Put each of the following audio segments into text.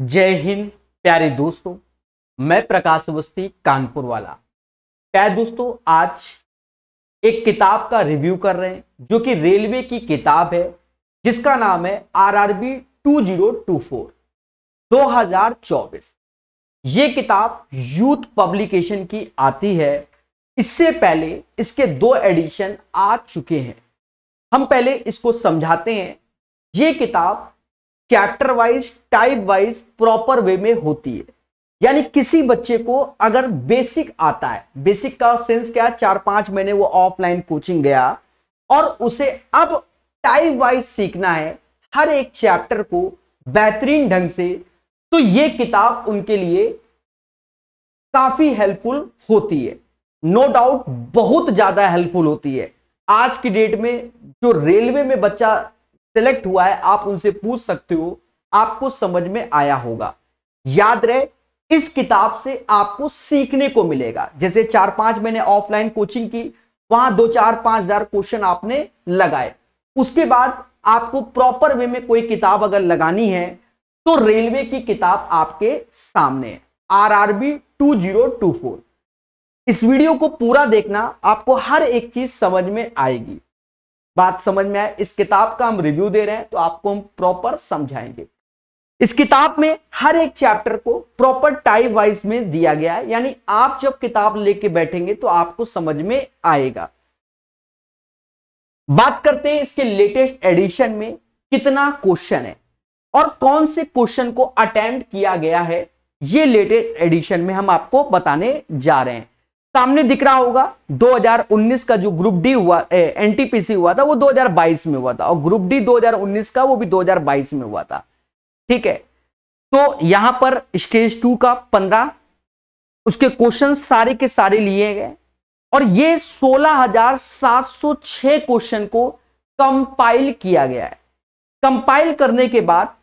जय हिंद, प्यारे दोस्तों। मैं प्रकाश अवस्थी, कानपुर वाला। प्यारे दोस्तों, आज एक किताब का रिव्यू कर रहे हैं, जो कि रेलवे की किताब है, जिसका नाम है आरआरबी 2024 2024 ये किताब यूथ पब्लिकेशन की आती है। इससे पहले इसके दो एडिशन आ चुके हैं। हम पहले इसको समझाते हैं। ये किताब chapter wise type wise proper way में होती है। यानी किसी बच्चे को अगर बेसिक आता है बेसिक का सेंस क्या चार पाँच महीने वो ऑफलाइन कोचिंग गया और उसे अब टाइप वाइज सीखना है हर एक चैप्टर को बेहतरीन ढंग से तो ये किताब उनके लिए काफ़ी हेल्पफुल होती है। नो no डाउट बहुत ज़्यादा हेल्पफुल होती है। आज की डेट में जो रेलवे में बच्चा सिलेक्ट हुआ है, आप उनसे पूछ सकते हो, आपको समझ में आया होगा। याद रहे, इस किताब से आपको सीखने को मिलेगा। जैसे चार पाँच महीने ऑफलाइन कोचिंग की, वहाँ दो चार पाँच हज़ार क्वेश्चन आपने लगाए। उसके बाद आपको प्रॉपर वे में कोई किताब अगर लगानी है तो रेलवे की किताब आपके सामने है। आरआरबी 2024 इस वीडियो को पूरा देखना, आपको हर एक चीज़ समझ में आएगी। बात समझ में आए, इस किताब का हम रिव्यू दे रहे हैं तो आपको हम प्रॉपर समझाएँगे। इस किताब में हर एक चैप्टर को प्रॉपर टाइप वाइज में दिया गया है, यानी आप जब किताब लेके बैठेंगे तो आपको समझ में आएगा। बात करते हैं इसके लेटेस्ट एडिशन में कितना क्वेश्चन है, और कौन से क्वेश्चन को अटेम्प्ट किया गया है, ये लेटेस्ट एडिशन में हम आपको बताने जा रहे हैं। सामने दिख रहा होगा 2019 का जो ग्रुप डी हुआ एनटीपीसी हुआ था वो 2022 में हुआ था और ग्रुप डी 2019 का वो भी 2022 में हुआ था। ठीक है? तो यहाँ पर स्टेज टू का 15 उसके क्वेश्चन सारे के सारे लिए गए और ये 16,706 क्वेश्चन को कंपाइल किया गया है। कंपाइल करने के बाद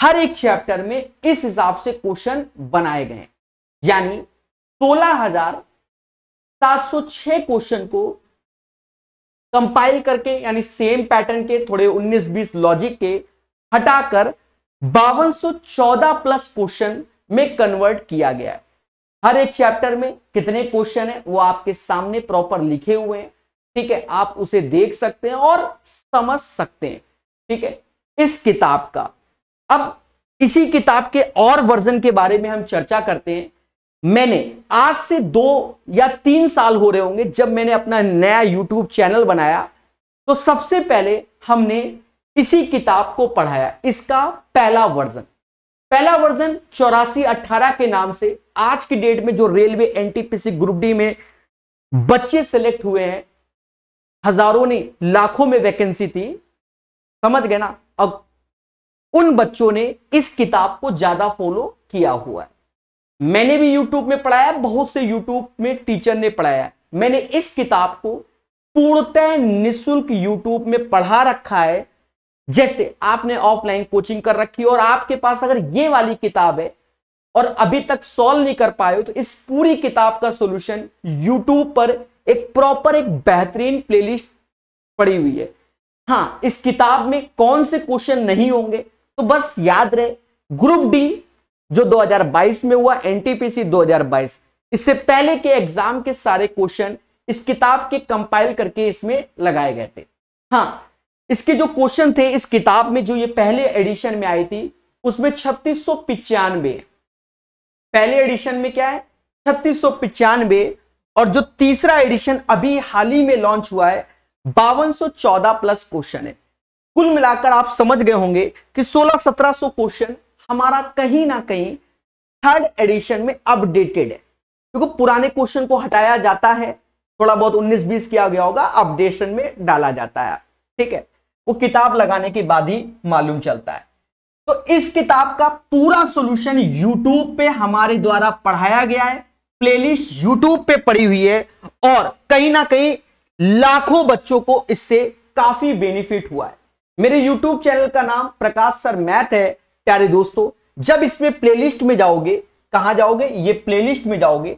हर एक चैप्टर में इस हिसाब से क्वेश्चन बनाए गए यानी सोलह हज़ार 706 क्वेश्चन को कंपाइल करके, यानी सेम पैटर्न के, थोड़े 19-20 लॉजिक के, हटाकर बावन प्लस क्वेश्चन में कन्वर्ट किया गया है। हर एक चैप्टर में कितने क्वेश्चन है, वो आपके सामने प्रॉपर लिखे हुए हैं। ठीक है, आप उसे देख सकते हैं और समझ सकते हैं। ठीक है, इस किताब का। अब इसी किताब के और वर्जन के बारे में हम चर्चा करते हैं। मैंने आज से दो या तीन साल हो रहे होंगे जब मैंने अपना नया यूट्यूब चैनल बनाया तो सबसे पहले हमने इसी किताब को पढ़ाया, इसका पहला वर्जन। पहला वर्जन चौरासी अट्ठारह के नाम से, आज की डेट में जो रेलवे एनटीपीसी ग्रुप डी में बच्चे सेलेक्ट हुए हैं, हज़ारों ने लाखों में वैकेंसी थी। समझ गए ना? अब उन बच्चों ने इस किताब को ज़्यादा फॉलो किया हुआ है। मैंने भी यूट्यूब में पढ़ाया, बहुत से यूट्यूब में टीचर ने पढ़ाया। मैंने इस किताब को पूर्णतः निःशुल्क यूट्यूब में पढ़ा रखा है। जैसे आपने ऑफलाइन कोचिंग कर रखी है और आपके पास अगर ये वाली किताब है और अभी तक सॉल्व नहीं कर पाए हो तो इस पूरी किताब का सॉल्यूशन यूट्यूब पर एक प्रॉपर एक बेहतरीन प्लेलिस्ट पड़ी हुई है। हाँ इस किताब में कौन से क्वेश्चन नहीं होंगे तो बस याद रहे ग्रुप डी जो 2022 में हुआ एनटीपीसी 2022 इससे पहले के एग्ज़ाम के सारे क्वेश्चन इस किताब के कंपाइल करके इसमें लगाए गए थे। हाँ इसके जो क्वेश्चन थे, इस किताब में जो ये पहले एडिशन में आई थी, उसमें छत्तीस पहले एडिशन में क्या है? छत्तीस और जो तीसरा एडिशन अभी हाल ही में लॉन्च हुआ है, बावन प्लस क्वेश्चन है। कुल मिलाकर आप समझ गए होंगे कि 16-1700 क्वेश्चन हमारा कहीं ना कहीं थर्ड एडिशन में अपडेटेड है। क्योंकि पुराने क्वेश्चन को हटाया जाता है, थोड़ा बहुत 19-20 किया गया होगा अपडेशन में डाला जाता है। ठीक है? वो किताब लगाने के बाद ही मालूम चलता है। तो इस किताब का पूरा सॉल्यूशन यूट्यूब पे हमारे द्वारा पढ़ाया गया है। प्लेलिस्ट यूट्यूब पे पड़ी हुई है और कहीं ना कहीं लाखों बच्चों को इससे काफ़ी बेनिफिट हुआ है। मेरे यूट्यूब चैनल का नाम प्रकाश सर मैथ है। प्यारे दोस्तों, जब इसमें प्लेलिस्ट में जाओगे, कहा जाओगे? ये प्लेलिस्ट में जाओगे।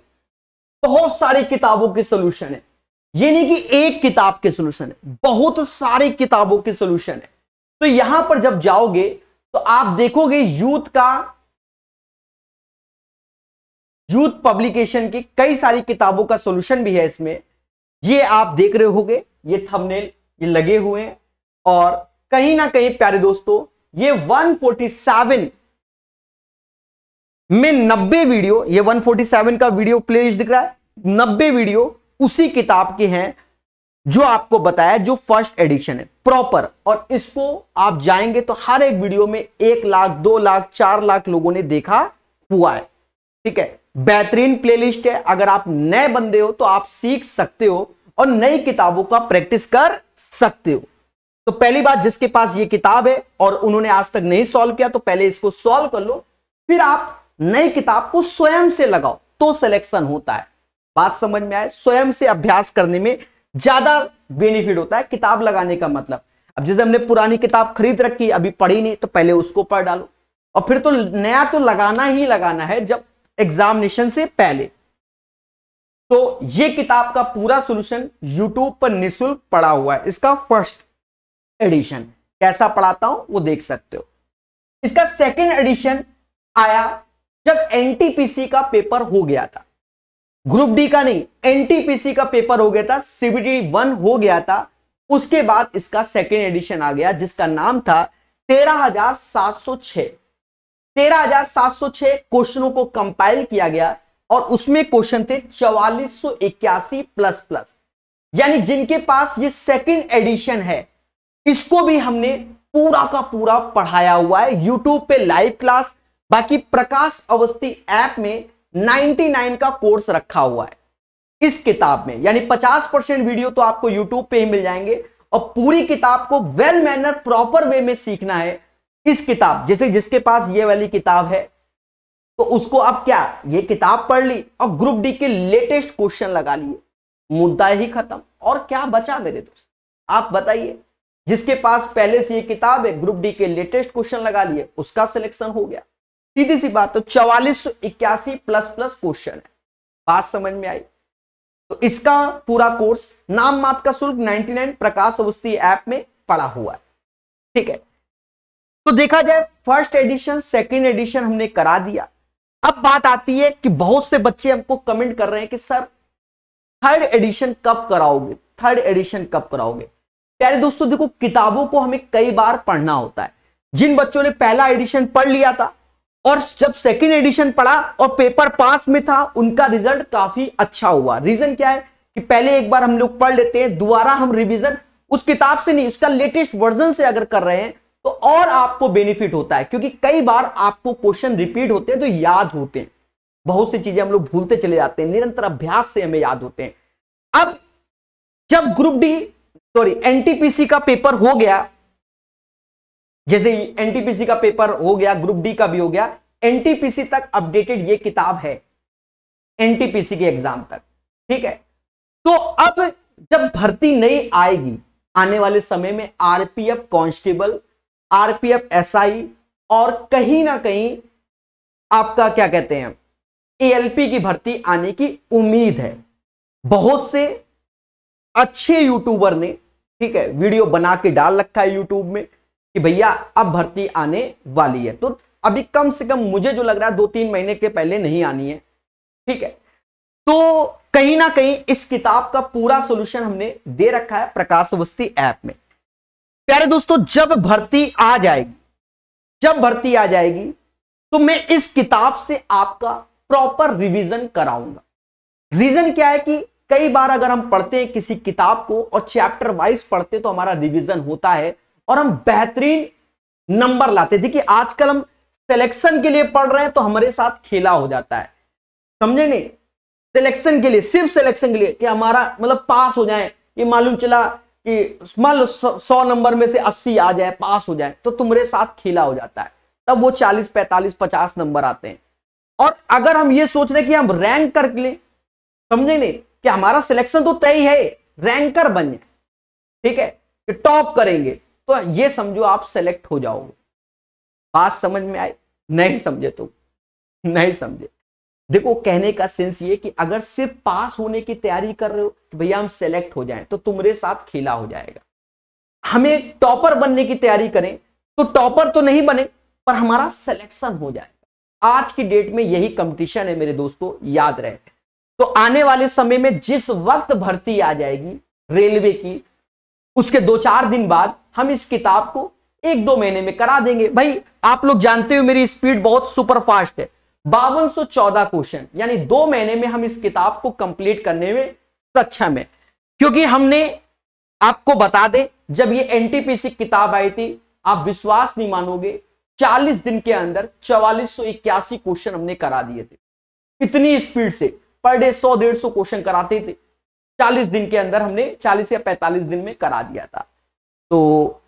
बहुत सारी किताबों के सोल्यूशन है। ये नहीं कि एक किताब के सोल्यूशन है, बहुत सारी किताबों के सोल्यूशन है। तो यहाँ पर जब जाओगे तो आप देखोगे यूथ का, यूथ पब्लिकेशन की कई सारी किताबों का सोल्यूशन भी है इसमें। ये आप देख रहे होगे, ये थंबनेल ये लगे हुए हैं। और कहीं ना कहीं, प्यारे दोस्तों ये 147 में 90 वीडियो, ये 147 का वीडियो प्लेलिस्ट दिख रहा है। 90 वीडियो उसी किताब के हैं जो आपको बताया जो फ़र्स्ट एडिशन है प्रॉपर और इसको आप जाएँगे तो हर एक वीडियो में एक लाख, दो लाख, चार लाख लोगों ने देखा हुआ है। ठीक है? बेहतरीन प्लेलिस्ट है। अगर आप नए बंदे हो तो आप सीख सकते हो और नई किताबों का प्रैक्टिस कर सकते हो। तो पहली बात जिसके पास ये किताब है और उन्होंने आज तक नहीं सॉल्व किया तो पहले इसको सॉल्व कर लो, फिर आप नई किताब को स्वयं से लगाओ तो सिलेक्शन होता है। बात समझ में आए? स्वयं से अभ्यास करने में ज़्यादा बेनिफिट होता है, किताब लगाने का मतलब। अब जैसे हमने पुरानी किताब खरीद रखी अभी पढ़ी नहीं तो पहले उसको पढ़ डालो। और फिर तो नया तो लगाना ही लगाना है, जब एग्जामिनेशन से पहले। तो ये किताब का पूरा सोल्यूशन यूट्यूब पर निशुल्क पड़ा हुआ है। इसका फ़र्स्ट एडिशन। कैसा पढ़ाता हूँ, वो देख सकते हो। इसका सेकेंड एडिशन आया जब एनटीपीसी का पेपर हो गया था। ग्रुप डी का नहीं एनटीपीसी का पेपर हो गया था सीबीटी वन हो गया था। उसके बाद इसका सेकेंड एडिशन आ गया, जिसका नाम था तेरह हज़ार सात सौ तेरह हज़ार सात सौ छह क्वेश्चनों को कंपाइल किया गया और उसमें क्वेश्चन थे चौवालीस सौ इक्यासी प्लस प्लस यानी जिनके पास ये सेकेंड एडिशन है इसको भी हमने पूरा का पूरा पढ़ाया हुआ है। यूट्यूब पे लाइव क्लास बाकी प्रकाश अवस्थी ऐप में 99 का कोर्स रखा हुआ है। इस किताब में, यानी 50 परसेंट वीडियो तो आपको यूट्यूब पे ही मिल जाएँगे। और पूरी किताब को वेल मैनर प्रॉपर वे में सीखना है इस किताब, जैसे जिसके पास ये वाली किताब है। तो उसको अब क्या, ये किताब पढ़ ली और ग्रुप डी के लेटेस्ट क्वेश्चन लगा लिए। मुद्दा ही खत्म। और क्या बचा मेरे दोस्त? आप बताइए। जिसके पास पहले से ये किताब है ग्रुप डी के लेटेस्ट क्वेश्चन लगा लिए, उसका सिलेक्शन हो गया। सीधी सी बात तो चौवालीस प्लस प्लस क्वेश्चन है। बात समझ में आई? तो इसका पूरा कोर्स नाम मात का शुल्क 99 प्रकाश अवस्थी ऐप में पड़ा हुआ है। ठीक है? तो देखा जाए फ़र्स्ट एडिशन सेकंड एडिशन हमने करा दिया। अब बात आती है कि बहुत से बच्चे हमको कमेंट कर रहे हैं कि, सर थर्ड एडिशन कब कराओगे? थर्ड एडिशन कब कराओगे? प्यारे दोस्तों, देखो, किताबों को हमें कई बार पढ़ना होता है। जिन बच्चों ने पहला एडिशन पढ़ लिया था और जब सेकेंड एडिशन पढ़ा और पेपर पास में था, उनका रिज़ल्ट काफ़ी अच्छा हुआ। रीजन क्या है कि पहले एक बार हम लोग पढ़ लेते हैं, दोबारा हम रिवीजन उस किताब से नहीं, उसका लेटेस्ट वर्जन से अगर कर रहे हैं तो और आपको बेनिफिट होता है। क्योंकि कई बार आपको क्वेश्चन रिपीट होते हैं तो याद होते हैं। बहुत सी चीज़ें हम लोग भूलते चले जाते हैं, निरंतर अभ्यास से हमें याद होते हैं। अब जब ग्रुप डी सॉरी एनटीपीसी का पेपर हो गया। जैसे एनटीपीसी का पेपर हो गया ग्रुप डी का भी हो गया एनटीपीसी तक अपडेटेड ये किताब है। एनटीपीसी के एग्ज़ाम तक, ठीक है? तो अब जब भर्ती नहीं आएगी, आने वाले समय में आरपीएफ कांस्टेबल आरपीएफ एसआई और कहीं ना कहीं आपका क्या कहते हैं एएलपी की भर्ती आने की उम्मीद है। बहुत से अच्छे यूट्यूबर ने ठीक है, वीडियो बना के डाल रखा है यूट्यूब में कि भैया अब भर्ती आने वाली है। तो अभी कम से कम मुझे जो लग रहा है दो तीन महीने के पहले नहीं आनी है। ठीक है तो कहीं ना कहीं इस किताब का पूरा सोल्यूशन हमने दे रखा है प्रकाश अवस्थी ऐप में। प्यारे दोस्तों, जब भर्ती आ जाएगी, जब भर्ती आ जाएगी तो मैं इस किताब से आपका प्रॉपर रिवीजन कराऊँगा। रीजन क्या है कि कई बार अगर हम पढ़ते हैं किसी किताब को और चैप्टर वाइज पढ़ते तो हमारा रिविजन होता है और हम बेहतरीन नंबर लाते कि आजकल हम सिलेक्शन के लिए पढ़ रहे हैं तो हमारे साथ खेला हो जाता है। समझे नहीं? सिलेक्शन के लिए, सिर्फ़ सिलेक्शन के लिए कि हमारा मतलब पास हो जाए। ये मालूम चला कि मान लो सौ नंबर में से अस्सी आ जाए पास हो जाए तो तुम्हारे साथ खेला हो जाता है। तब वो चालीस, पैंतालीस, पचास नंबर आते हैं। और अगर हम ये सोच रहे कि हम रैंक कर ले, समझे नहीं? कि हमारा सिलेक्शन तो तय है रैंकर बन। जाए ठीक है? कि टॉप करेंगे। तो ये समझो आप सेलेक्ट हो जाओगे। बात समझ में आई? नहीं समझे तो नहीं समझे। देखो, कहने का सेंस ये कि अगर सिर्फ़ पास होने की तैयारी कर रहे हो तो भैया हम सेलेक्ट हो जाएँ तो तुम्हारे साथ खेला हो जाएगा। हमें टॉपर बनने की तैयारी करें तो टॉपर तो नहीं बने, पर हमारा सिलेक्शन हो जाएगा। आज की डेट में यही कंपटीशन है मेरे दोस्तों, याद रहे। तो आने वाले समय में जिस वक्त भर्ती आ जाएगी रेलवे की, उसके दो चार दिन बाद हम इस किताब को एक दो महीने में करा देंगे। भाई, आप लोग जानते हो मेरी स्पीड बहुत सुपर फास्ट है। बावन क्वेश्चन, यानी दो महीने में हम इस किताब को कंप्लीट करने में सक्षम है। क्योंकि हमने आपको बता दे, जब ये एनटीपीसी किताब आई थी, आप विश्वास नहीं मानोगे 40 दिन के अंदर चवालीस क्वेश्चन हमने करा दिए थे। इतनी स्पीड से। पर डे सौ, डेढ़ सौ क्वेश्चन कराते थे। 40 दिन के अंदर हमने 40 या 45 दिन में करा दिया था। तो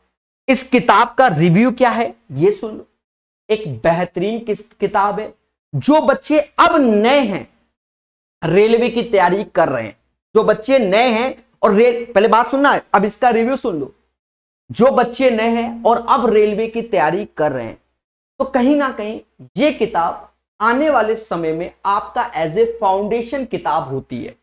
इस किताब का रिव्यू क्या है? ये सुन लो। एक बेहतरीन किताब है, जो बच्चे अब नए हैं, रेलवे की तैयारी कर रहे हैं। जो बच्चे नए हैं और रेल, पहले बात सुनना है, अब इसका रिव्यू सुन लो। जो बच्चे नए हैं और अब रेलवे की तैयारी कर रहे हैं। तो कहीं ना कहीं ये किताब आने वाले समय में आपका एज ए फाउंडेशन किताब होती है।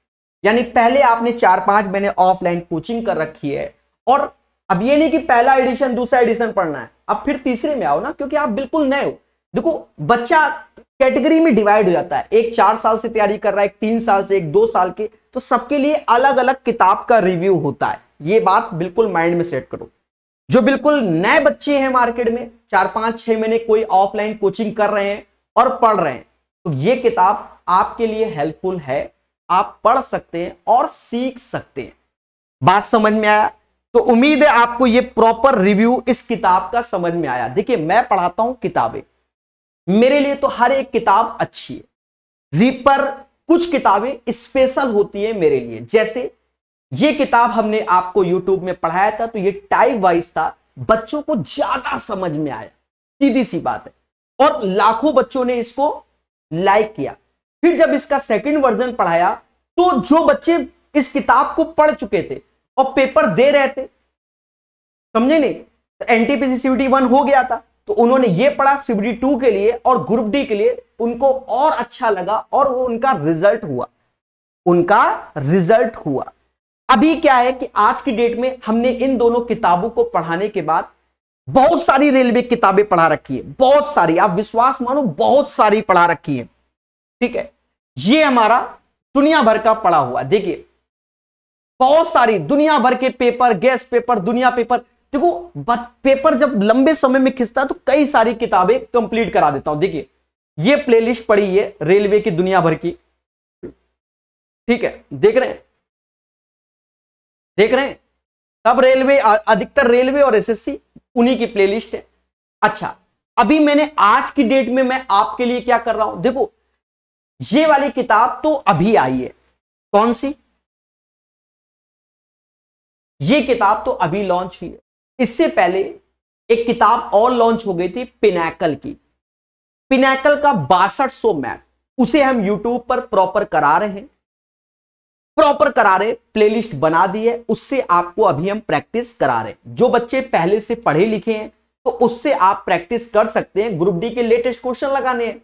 यानी पहले आपने चार पाँच महीने ऑफलाइन कोचिंग कर रखी है। और अब ये नहीं कि पहला एडिशन दूसरा एडिशन पढ़ना है। अब फिर तीसरे में आओ ना, क्योंकि आप बिल्कुल नए हो। देखो, बच्चा कैटेगरी में डिवाइड हो जाता है। एक चार साल से तैयारी कर रहा है, एक तीन साल से, एक दो साल के। तो सबके लिए अलग अलग किताब का रिव्यू होता है। ये बात बिल्कुल माइंड में सेट करो। जो बिल्कुल नए बच्चे हैं मार्केट में, चार पाँच छह महीने कोई ऑफलाइन कोचिंग कर रहे हैं और पढ़ रहे हैं। तो ये किताब आपके लिए हेल्पफुल है। आप पढ़ सकते हैं और सीख सकते हैं। बात समझ में आया? तो उम्मीद है आपको ये प्रॉपर रिव्यू इस किताब का समझ में आया। देखिए, मैं पढ़ाता हूँ किताबें। मेरे लिए तो हर एक किताब अच्छी है। रीपर कुछ किताबें स्पेशल होती है मेरे लिए। जैसे ये किताब हमने आपको यूट्यूब में पढ़ाया था तो ये टाइप वाइज था। बच्चों को ज़्यादा समझ में आया। सीधी सी बात है। और लाखों बच्चों ने इसको लाइक किया। फिर जब इसका सेकंड वर्जन पढ़ाया तो जो बच्चे इस किताब को पढ़ चुके थे और पेपर दे रहे थे, समझे नहीं? एनटीपीसी सीबीटी वन हो गया था। तो उन्होंने ये पढ़ा सीबीटी टू के लिए और ग्रुप डी के लिए। उनको और अच्छा लगा और वो उनका रिज़ल्ट हुआ। उनका रिज़ल्ट हुआ। अभी क्या है कि आज की डेट में हमने इन दोनों किताबों को पढ़ाने के बाद बहुत सारी रेलवे किताबें पढ़ा रखी है, बहुत सारी, आप विश्वास मानो बहुत सारी पढ़ा रखी है, ठीक है? ये हमारा दुनिया भर का पढ़ा हुआ देखिए। बहुत सारी, दुनिया भर के पेपर, गैस पेपर, दुनिया पेपर, देखो पेपर जब लंबे समय में खिंचता है तो कई सारी किताबें कंप्लीट करा देता हूँ, देखिए। ये प्लेलिस्ट पड़ी है रेलवे की, दुनिया भर की। ठीक है, देख रहे हैं? देख रहे हैं? तब रेलवे अधिकतर रेलवे और एसएससी उन्हीं की प्लेलिस्ट है। अच्छा अभी मैंने आज की डेट में मैं आपके लिए क्या कर रहा हूँ? देखो, ये वाली किताब तो अभी आई है। कौन सी? ये किताब तो अभी लॉन्च हुई है। इससे पहले एक किताब और लॉन्च हो गई थी पिनाकल की। पिनाकल का बासठ सो मैप, उसे हम यूट्यूब पर प्रॉपर करा रहे हैं। प्रॉपर करा रहे प्लेलिस्ट बना दी है उससे आपको अभी हम प्रैक्टिस करा रहे जो बच्चे पहले से पढ़े लिखे हैं तो उससे आप प्रैक्टिस कर सकते हैं ग्रुप डी के लेटेस्ट क्वेश्चन लगाने हैं।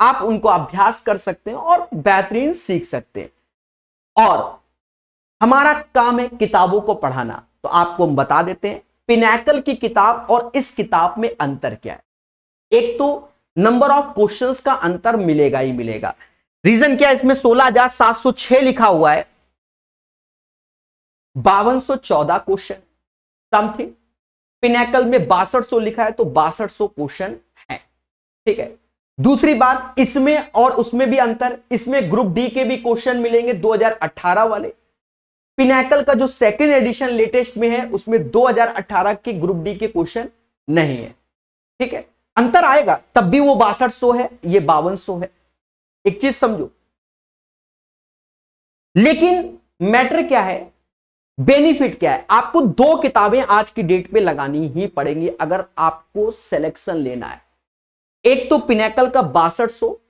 आप उनको अभ्यास कर सकते हैं और बेहतरीन सीख सकते हैं। और हमारा काम है किताबों को पढ़ाना। तो आपको हम बता देते हैं पिनैकल की किताब और इस किताब में अंतर क्या है। एक तो नंबर ऑफ़ क्वेश्चंस का अंतर मिलेगा ही मिलेगा। रीजन क्या है? इसमें सोलह लिखा हुआ है। बावन क्वेश्चन समथिंग पिनैकल में बासठ लिखा है तो बासठ क्वेश्चन है। ठीक है? दूसरी बात, इसमें और उसमें भी अंतर, इसमें ग्रुप डी के भी क्वेश्चन मिलेंगे 2018 वाले। पिनैकल का जो सेकेंड एडिशन लेटेस्ट में है, उसमें 2018 के ग्रुप डी के क्वेश्चन नहीं है। ठीक है? अंतर आएगा, तब भी वो बासठ है, ये बावन है। एक चीज़ समझो। लेकिन मैटर क्या है? बेनिफिट क्या है? आपको दो किताबें आज की डेट पे लगानी ही पड़ेंगी अगर आपको सिलेक्शन लेना है। एक तो पिनेकल का बासठ सो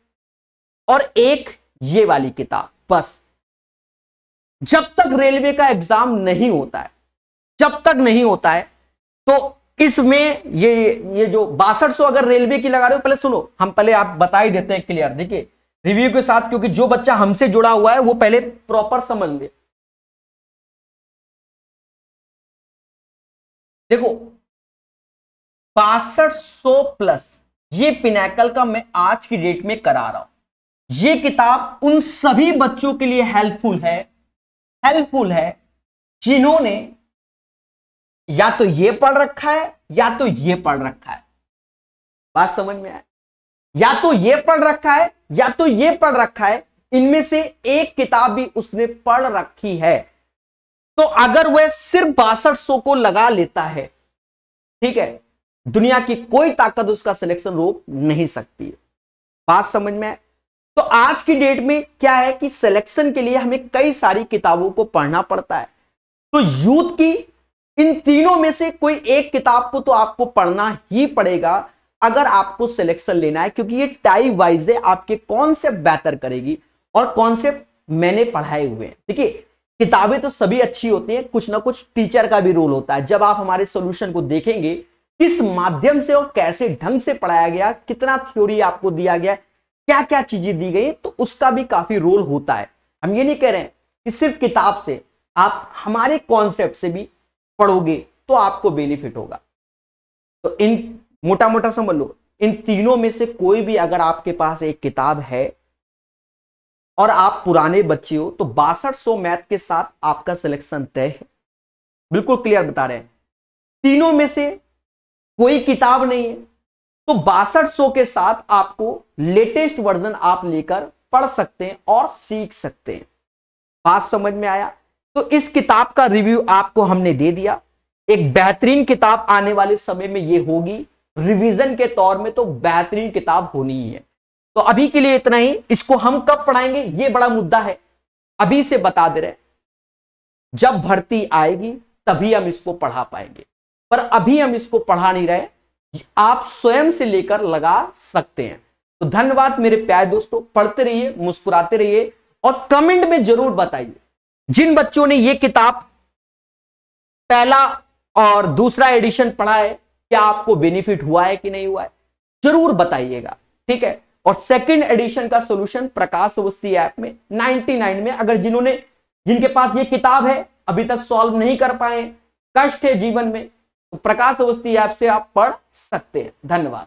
और एक ये वाली किताब, बस। जब तक रेलवे का एग्ज़ाम नहीं होता है, जब तक नहीं होता है तो इसमें ये ये जो बासठ अगर रेलवे की लगा रहे हो, पहले सुनो, हम पहले आप बता ही देते हैं क्लियर देखिए रिव्यू के साथ, क्योंकि जो बच्चा हमसे जुड़ा हुआ है, वो पहले प्रॉपर समझ ले। देखो बासठ सौ प्लस ये पिनाकल का मैं आज की डेट में करा रहा हूँ। ये किताब उन सभी बच्चों के लिए हेल्पफुल है हेल्पफुल है, जिन्होंने या तो ये पढ़ रखा है, या तो ये पढ़ रखा है। बात समझ में आए या तो ये पढ़ रखा है, या तो ये पढ़ रखा है, इनमें से एक किताब भी उसने पढ़ रखी है। तो अगर वह सिर्फ़ बासठ सौ को लगा लेता है, ठीक है, दुनिया की कोई ताकत उसका सिलेक्शन रोक नहीं सकती है। बात समझ में है तो आज की डेट में क्या है कि सिलेक्शन के लिए हमें कई सारी किताबों को पढ़ना पड़ता है। तो यूथ की इन तीनों में से कोई एक किताब को तो आपको पढ़ना ही पड़ेगा अगर आपको सिलेक्शन लेना है, क्योंकि ये टाइप वाइज आपके कॉन्सेप्ट बेहतर करेगी और कॉन्सेप्ट मैंने पढ़ाए हुए हैं। देखिए किताबें तो सभी अच्छी होती हैं, कुछ ना कुछ टीचर का भी रोल होता है। जब आप हमारे सोल्यूशन को देखेंगे, किस माध्यम से और कैसे ढंग से पढ़ाया गया, कितना थ्योरी आपको दिया गया क्या क्या चीज़ें दी गई तो उसका भी काफ़ी रोल होता है। हम ये नहीं कह रहे हैं कि सिर्फ़ किताब से आप हमारे कॉन्सेप्ट से भी पढ़ोगे तो आपको बेनिफिट होगा। तो इन मोटा मोटा समझ लो, इन तीनों में से कोई भी अगर आपके पास एक किताब है और आप पुराने बच्चे हो तो बासठ सौ मैथ के साथ आपका सिलेक्शन तय है। बिल्कुल क्लियर बता रहे हैं। तीनों में से कोई किताब नहीं है तो बासठ सौ के साथ आपको लेटेस्ट वर्जन आप लेकर पढ़ सकते हैं और सीख सकते हैं। बात समझ में आया? तो इस किताब का रिव्यू आपको हमने दे दिया। एक बेहतरीन किताब आने वाले समय में ये होगी। रिवीजन के तौर में तो बेहतरीन किताब होनी ही है। तो अभी के लिए इतना ही, इसको हम कब पढ़ाएँगे? ये बड़ा मुद्दा है। अभी से बता दे रहे जब भर्ती आएगी, तभी हम इसको पढ़ा पाएँगे। पर अभी हम इसको पढ़ा नहीं रहे आप स्वयं से लेकर लगा सकते हैं। तो धन्यवाद मेरे प्यारे दोस्तों, पढ़ते रहिए, मुस्कुराते रहिए, और कमेंट में ज़रूर बताइए। जिन बच्चों ने ये किताब पहला और दूसरा एडिशन पढ़ा है, क्या आपको बेनिफिट हुआ है कि नहीं हुआ है? ज़रूर बताइएगा, ठीक है? और सेकंड एडिशन का सॉल्यूशन प्रकाश अवस्थी ऐप में 99 में, अगर जिन्होंने, जिनके पास ये किताब है, अभी तक सॉल्व नहीं कर पाए, कष्ट है जीवन में तो प्रकाश अवस्थी ऐप से आप पढ़ सकते हैं। धन्यवाद।